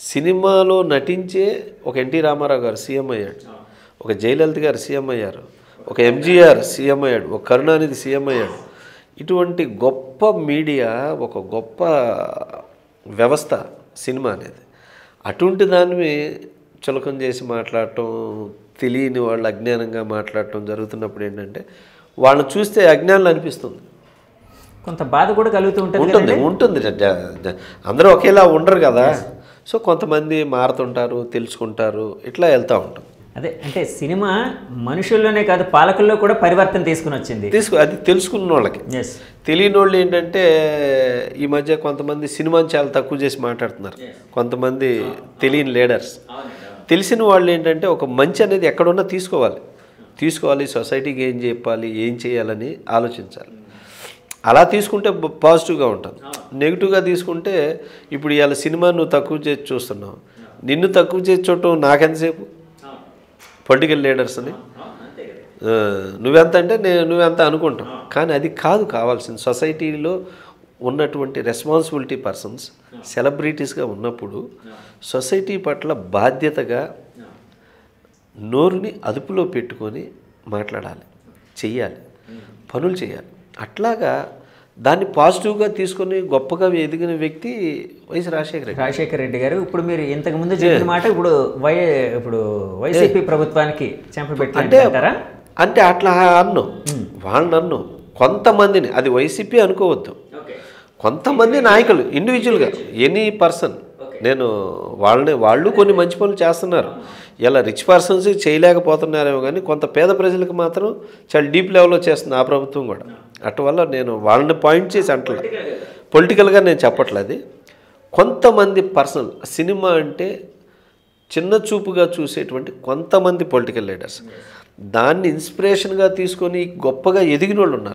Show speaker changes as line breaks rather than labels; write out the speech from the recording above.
సినిమాలో నటించే ఒక ఎన్టీ రామారావు గారు సీఎం అయ్యాడు. ఒక జయలలిత గారు సీఎం అయ్యారు. ఒక ఎంజీఆర్ సీఎం అయ్యాడు. ఒక కరుణానిధి సీఎం అయ్యాడు. ఇటువంటి గొప్ప మీడియా ఒక గొప్ప వ్యవస్థ సినిమా అనేది. అటువంటి దాన్ని చులకం చేసి మాట్లాడటం తెలియని వాళ్ళు అజ్ఞానంగా మాట్లాడటం జరుగుతున్నప్పుడు ఏంటంటే వాళ్ళని చూస్తే అజ్ఞానం అనిపిస్తుంది.
కొంత బాధ కూడా కలుగుతూ ఉంటుంది
ఉంటుంది ఉంటుంది. అందరూ ఒకేలా ఉండరు కదా? సో కొంతమంది మారుతుంటారు తెలుసుకుంటారు ఇట్లా వెళ్తూ ఉంటాం.
అదే అంటే సినిమా మనుషుల్లోనే కాదు పాలకుల్లో కూడా పరివర్తన తీసుకుని వచ్చింది.
తీసుకు అది తెలుసుకున్న వాళ్ళకి
ఎస్
తెలియని వాళ్ళు ఏంటంటే ఈ మధ్య కొంతమంది సినిమాని చాలా తక్కువ చేసి మాట్లాడుతున్నారు. కొంతమంది తెలియని లీడర్స్. తెలిసిన వాళ్ళు ఏంటంటే ఒక మంచి అనేది ఎక్కడున్నా తీసుకోవాలి. తీసుకోవాలి సొసైటీకి ఏం చెప్పాలి ఏం చేయాలని ఆలోచించాలి. అలా తీసుకుంటే పాజిటివ్గా ఉంటుంది నెగిటివ్గా తీసుకుంటే ఇప్పుడు ఇవాళ సినిమా నువ్వు తక్కువ చేసి చూస్తున్నావు. నిన్ను తక్కువ చేసి చూడటం నాకెంతసేపు? పొలిటికల్ లీడర్స్ని నువ్వెంత అంటే నేను నువ్వెంత అనుకుంటాం కానీ అది కాదు కావాల్సింది. సొసైటీలో ఉన్నటువంటి రెస్పాన్సిబిలిటీ పర్సన్స్ సెలబ్రిటీస్గా ఉన్నప్పుడు సొసైటీ పట్ల బాధ్యతగా నోరుని అదుపులో పెట్టుకొని మాట్లాడాలి. చెయ్యాలి. పనులు చేయాలి అట్లాగా దాన్ని పాజిటివ్గా తీసుకొని గొప్పగా ఎదిగిన వ్యక్తి వైఎస్ రాజశేఖర రెడ్డి.
రాజశేఖర రెడ్డి గారు ఇప్పుడు మీరు ఇంతకు ముందు చెప్పిన మాట ఇప్పుడు వై ఇప్పుడు వైసీపీ ప్రభుత్వానికి చెంపబెట్టి అంటారా?
అంటే అట్లా అన్ను. వాళ్ళని అన్ను. కొంతమందిని అది వైసీపీ అనుకోవద్దు. కొంతమంది నాయకులు ఇండివిజువల్గా ఎనీ పర్సన్ నేను వాళ్ళని వాళ్ళు కొన్ని మంచి పనులు చేస్తున్నారు. ఇలా రిచ్ పర్సన్స్ చేయలేకపోతున్నారేమో కానీ కొంత పేద ప్రజలకు మాత్రం చాలా డీప్ లెవెల్లో చేస్తుంది ఆ ప్రభుత్వం కూడా. అటువల్ల నేను వాళ్ళని పాయింట్ చేసి అంటలే. పొలిటికల్గా నేను చెప్పట్లేదు కొంతమంది పర్సనల్ సినిమా అంటే చిన్న చూపుగా చూసేటువంటి కొంతమంది పొలిటికల్ లీడర్స్ దాన్ని ఇన్స్పిరేషన్గా తీసుకొని గొప్పగా ఎదిగిన వాళ్ళు ఉన్నారు.